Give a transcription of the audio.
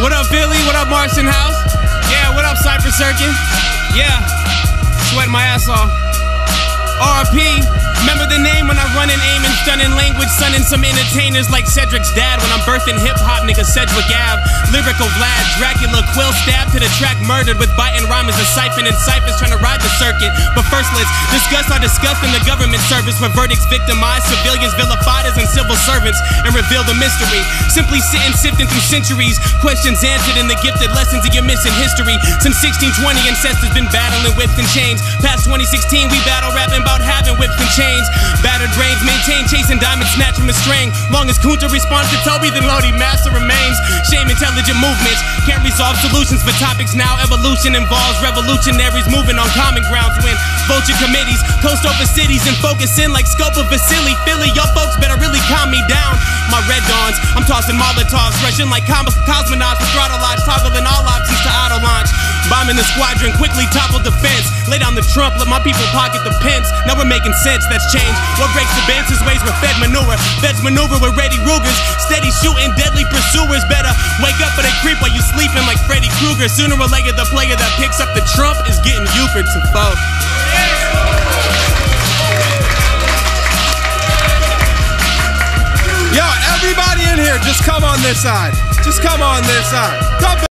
What up, Philly? What up, Marsten House? Yeah, what up, Cypher Circuit? Yeah, sweating my ass off. RP, remember the name when I run and aim and stunning language, sunning some entertainers like Cedric's dad when I'm birthing hip hop, nigga Sedgwick Ave. Lyrical Vlad, Dracula, Quill stabbed to the track, murdered with biting rhymes and siphon and ciphers trying to ride the circuit. But first, let's discuss our disgust in the government service where verdicts victimize civilians, and civil servants, and reveal the mystery. Simply sitting, sifting through centuries, questions answered in the gifted lessons of your missing history. Since 1620, ancestors been battling whips and chains. Past 2016, we battle rapping about having whips and chains. Battered brains maintain chasing diamonds, snatching the string. Long as Kunta responds to Toby, then Lodi Master remains. Shame intelligent movements can't resolve solutions for topics now. Evolution involves revolutionaries moving on common grounds when vulture committees coast over cities and focus in like scope of Vasily. Philly, y'all folks better red dawns, I'm tossing Molotovs, rushing like com- cosmonauts with throttle lodge, toggling all options to auto launch. Bombing the squadron, quickly topple the fence. Lay down the trump, let my people pocket the pence. Now we're making sense, that's change. What breaks the bench is ways we're fed manure. Feds maneuver with ready Rugers. Steady shooting, deadly pursuers. Better wake up for they creep while you sleeping like Freddy Krueger. Sooner or later, the player that picks up the trump is getting euchred to foe. Just come on this side. Just come on this side. Come